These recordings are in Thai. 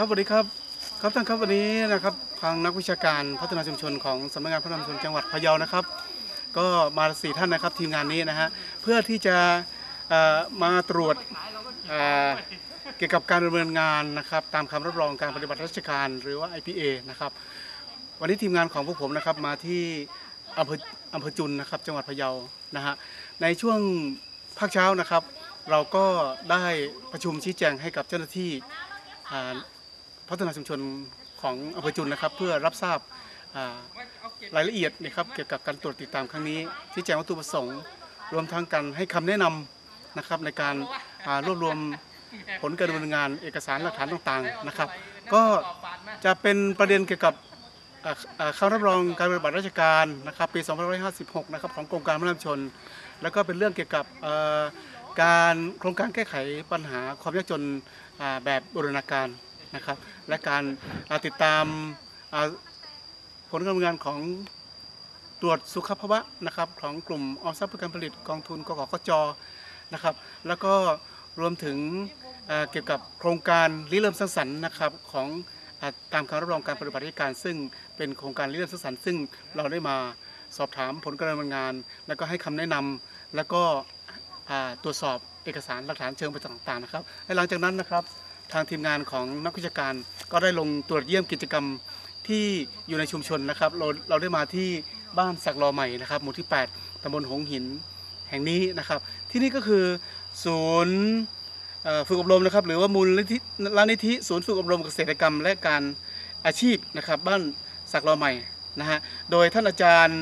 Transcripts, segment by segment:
ครับสวัสดีครับครับท่านครับวันนี้นะครับทางนักวิชาการพัฒนาชุมชนของสำนักงานพัฒนาชุมชนจังหวัดพะเยานะครับ ก็มาสี่ท่านนะครับทีมงานนี้นะฮะเพื่อที่จะเอ่อมาตรวจเอ่อเกี่ยวกับการดำเนินงานนะครับตามคำรับรองการปฏิบัติราชการหรือว่า IPA นะครับ วันนี้ทีมงานของพวกผมนะครับมาที่อำเภออำเภอจุนนะครับจังหวัดพะเยานะฮะในช่วงภาคเช้านะครับ เราก็ได้ประชุมชี้แจงให้กับเจ้าหน้าที่อ่า พัฒนาชุมชนของอำเภอจุนนะครับ เพื่อรับทราบรายละเอียดนะครับเกี่ยวกับการตรวจติดตามครั้งนี้ที่แจ้งวัตถุประสงค์ รวมทั้งการให้คำแนะนำนะครับในการรวบรวมผลการดำเนินงานเอกสารหลักฐานต่างๆนะครับ ก็จะเป็นประเด็นเกี่ยวกับข้ารับรองการปฏิบัติราชการนะครับปี2556 นะครับของกรมการพัฒนาชุมชน แล้วก็เป็นเรื่องเกี่ยวกับการโครงการแก้ไขปัญหาความยากจนแบบบูรณาการ นะครับ และการาติดตามาผลการดำเนินงานของตรวจสุขภาวะนะครับของกลุ่มออมทรัพย์เพื่อการผลิตกองทุนกกกจนะครับ แล้วก็รวมถึงเกี่ยวกับโครงการริเริ่มสร้างสรรค์นะครับของตามคำรับรองการปฏิบัติราชการ ซึ่งเป็นโครงการริเริ่มสร้างสรรค์ซึ่งเราได้มาสอบถามผลการดำเนินงาน แล้วก็ให้คำแนะนำแล้วก็ตรวจสอบเอกสารหลักฐานเชิงประจักษ์ต่างๆนะครับและหลังจากนั้นนะครับ ทางทีมงานของนักวิชาการ ก็ได้ลงตรวจเยี่ยมกิจกรรมที่อยู่ในชุมชนนะครับ เราเราได้มาที่บ้านสักรอใหม่นะครับหมู่ที่ 8ตำบลหงหินแห่งนี้นะครับ ที่นี่ก็คือศูนย์ฝึกอบรมนะครับ หรือว่ามูลนิธิลนิธิศูนย์ฝึกอบรมเกษตรกรรม และการอาชีพนะครับ บ้านสักรอใหม่นะฮะโดยท่านอาจารย์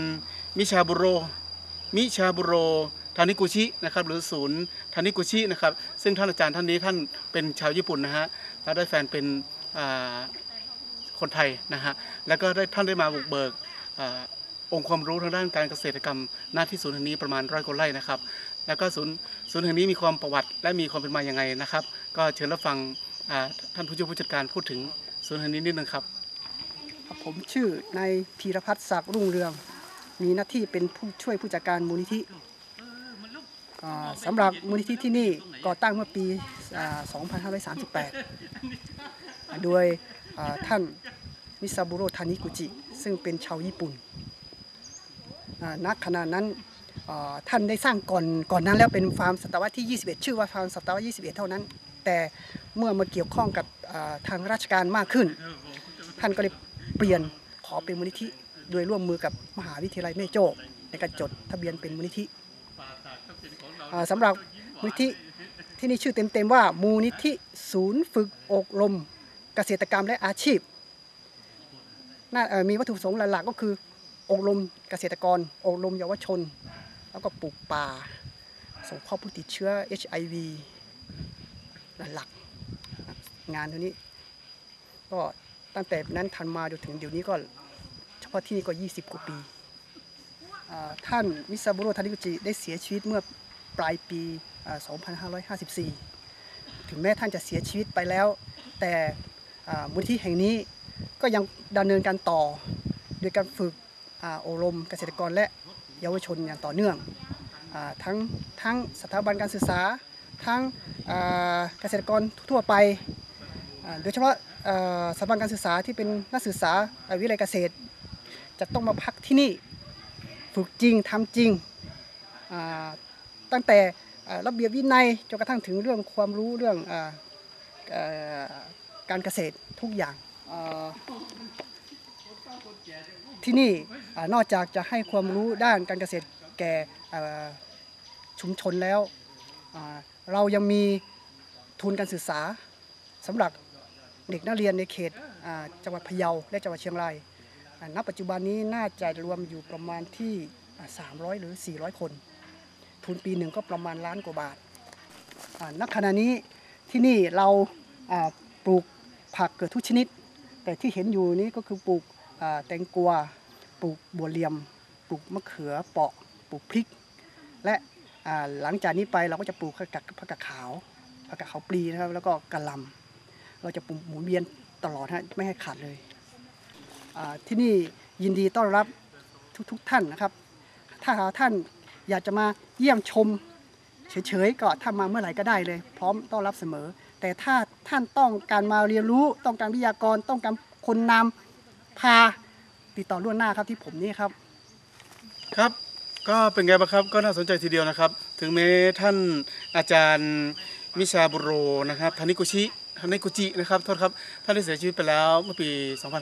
มิชาบุโรมิชาบุโรทานิกุชินะครับหรือศูนย์ทานิกุชินะครับ ซึ่งท่านอาจารย์ท่านนี้ท่านเป็นชาวญี่ปุ่นนะฮะแล้วได้แฟนเป็นคนไทยนะฮะแล้วก็ได้ท่านได้มาบุกเบิกอองค์ความรู้ทางด้านการเกษตรกรรมหน้าที่ศูนย์แห่งนี้ประมาณร้อยกว่าไร่นะครับ แล้วก็ศูนย์ศูนย์แห่งนี้มีความประวัติและมีความเป็นมาอย่างไงนะครับ ก็เชิญรับฟังท่านผู้ช่วยผู้จัดการพูดถึงศูนย์แห่งนี้นิดนึงครับ ผมชื่อนายพีรพัฒน์ศักดิ์รุ่งเรือง มีหน้าที่เป็นผู้ช่วยผู้จัดการมูลนิธิ สำหรับมูลนิธิที่นี่ก่อตั้งเมื่อปี 2538 โดยท่านมิซาบุโรทานิกุจิ ซึ่งเป็นชาวญี่ปุ่นอ่าณขณะนั้นท่านได้สร้างก่อนก่อนนั้นแล้วเป็นฟาร์มสัตวรรษที่ 21 ชื่อว่าฟาร์มสัตวรรษ21 เท่านั้น แต่เมื่อมาเกี่ยวข้องกับทางราชการมากขึ้น ท่านก็เลยเปลี่ยนขอเป็นมูลนิธิ โดยร่วมมือกับมหาวิทยาลัยแม่โจ้ในการจดทะเบียนเป็นมูลนิธิ สำหรับมูลนิธิที่นี่ชื่อเต็มๆว่ามูลนิธิศูนย์ฝึกอบรมเกษตรกรรมและอาชีพน่ามีวัตถุประสงค์หลักๆก็คืออบรมเกษตรกรอบรมเยาวชน แล้วก็ปลูกป่าส่งเคราะห์ผู้ติดเชื้อ HIV หลักๆงานเท่านี้ ก็ตั้งแต่นั้นทันมาจนถึงเดี๋ยวนี้ก็เฉพาะที่นี่ก็ 20 กว่าปี ท่านมิซาบุโรทานิกุจิได้เสียชีวิตเมื่อ ปลายปี 2554 ถึงแม้ท่านจะเสียชีวิตไปแล้ว แต่มูลที่แห่งนี้ก็ยังดำเนินการต่อโดยการฝึกอบรมเกษตรกรและเยาวชนอย่างต่อเนื่องอทั้งทั้งสถาบันการศึกษา ทั้งเกษตรกรทั่วไป โดยเฉพาะสถาบันการศึกษาที่เป็นนักศึกษาวิทยาลัยเกษตร จะต้องมาพักที่นี่ ฝึกจริงทำจริง ตั้งแต่ระเบียบวินัยจนกระทั่งถึงเรื่องความรู้เรื่องออการเกษตรทุกอย่างที่นี่นอกจากจะให้ความรู้ด้านการเกษตรแก่ชุมชนแล้ว เรายังมีทุนการศึกษาสำหรับเด็กนักเรียนในเขตจังหวัดพะเยาและจังหวัดเชียงรายณปัจจุบันนี้น่าจะรวมอยู่ประมาณที่ 300 หรือ 400 คน ทุนปีหนึ่งก็ประมาณล้านกว่าบาทณขณะนี้ที่นี่เราปลูกผักเกิดทุกชนิด แต่ที่เห็นอยู่นี้ก็คือปลูกแตงกวาปลูกบัวเหลียม ปลูกมะเขือเปราะปลูกพริก และหลังจากนี้ไปเราก็จะปลูกผักกาดผักกาดขาวผักกาดขาวปลีนะครับแล้วก็กะลำเราจะปลูกหมุนเวียนตลอดฮะไม่ให้ขาดเลยที่นี่ยินดีต้อนรับทุกๆทท่านนะครับ ถ้าหากท่าน อยากจะมาเยี่ยมชมเฉยๆก็ถ้ามาเมื่อไหร่ก็ได้เลย พร้อมต้อนรับเสมอ แต่ถ้าท่านต้องการมาเรียนรู้ต้องการวิทยากรต้องการคนนำพาติดต่อล่วงหน้าครับที่ผมนี่ครับ ครับก็เป็นไงบ้างครับก็น่าสนใจทีเดียวนะครับ ถึงแม้ท่านอาจารย์มิชาบุโรนะครับทานิกุชิ ทานิกุจินะครับโทษครับท่านได้เสียชีวิตไปแล้วเมื่อปี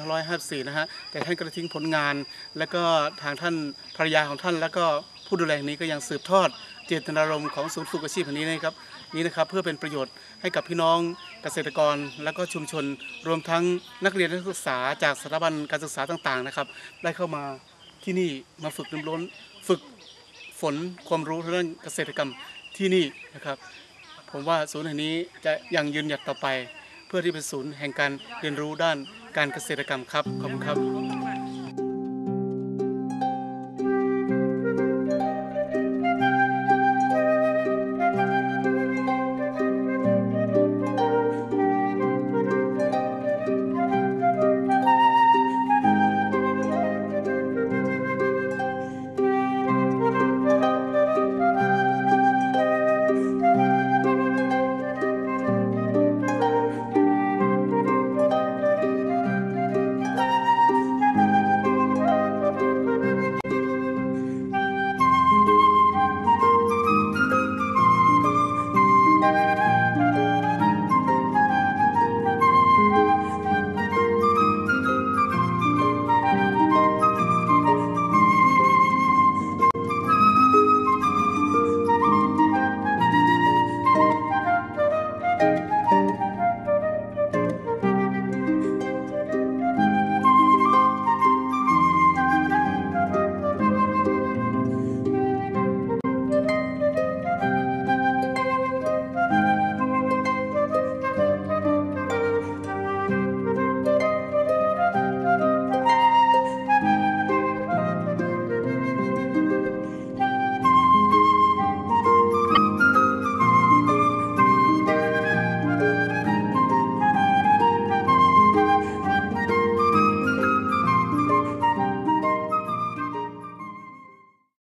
2554 นะฮะแต่ท่านก็ได้ทิ้งผลงาน และก็ทางท่านภรรยาของท่าน แล้วก็ผู้ดูแลแห่งนี้ก็ยังสืบทอดเจตนารมณ์ของศูนย์ฝึกอาชีพแห่งนี้นะครับนี้นะครับเพื่อเป็นประโยชน์ให้กับพี่น้องเกษตรกร และก็ชุมชน รวมทั้งนักเรียนนักศึกษาจากสถาบันการศึกษาต่างๆนะครับได้เข้ามาที่นี่มาฝึกน้ำล้น ฝึกฝนความรู้ทางด้านเกษตรกรรมที่นี่นะครับ ผมว่าศูนย์แห่งนี้จะยังยืนหยัดต่อไป เพื่อที่เป็นศูนย์แห่งการเรียนรู้ด้านการเกษตรกรรมครับ ขอบคุณครับ